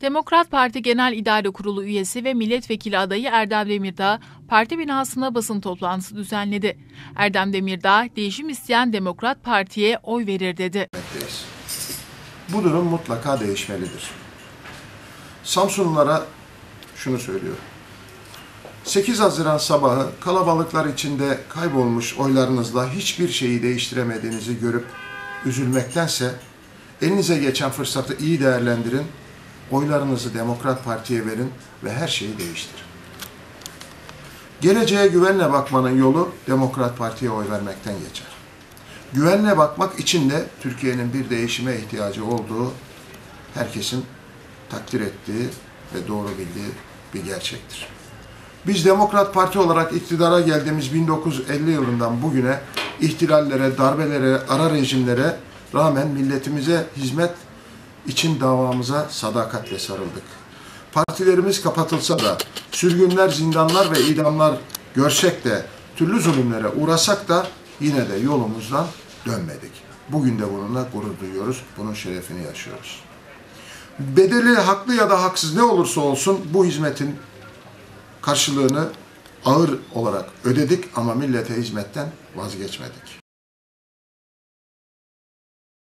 Demokrat Parti Genel İdare Kurulu üyesi ve milletvekili adayı Erdem Demirdağ, parti binasında basın toplantısı düzenledi. Erdem Demirdağ, değişim isteyen Demokrat Parti'ye oy verir dedi. Bu durum mutlaka değişmelidir. Samsunlulara şunu söylüyor. 8 Haziran sabahı kalabalıklar içinde kaybolmuş oylarınızla hiçbir şeyi değiştiremediğinizi görüp üzülmektense elinize geçen fırsatı iyi değerlendirin, oylarınızı Demokrat Parti'ye verin ve her şeyi değiştirin. Geleceğe güvenle bakmanın yolu Demokrat Parti'ye oy vermekten geçer. Güvenle bakmak için de Türkiye'nin bir değişime ihtiyacı olduğu herkesin takdir ettiği ve doğru bildiği bir gerçektir. Biz Demokrat Parti olarak iktidara geldiğimiz 1950 yılından bugüne ihtilallere, darbelere, ara rejimlere rağmen milletimize hizmet için davamıza sadakatle sarıldık. Partilerimiz kapatılsa da, sürgünler, zindanlar ve idamlar görsek de, türlü zulümlere uğrasak da yine de yolumuzdan dönmedik. Bugün de bununla gurur duyuyoruz, bunun şerefini yaşıyoruz. Bedeli haklı ya da haksız ne olursa olsun bu hizmetin karşılığını ağır olarak ödedik ama millete hizmetten vazgeçmedik.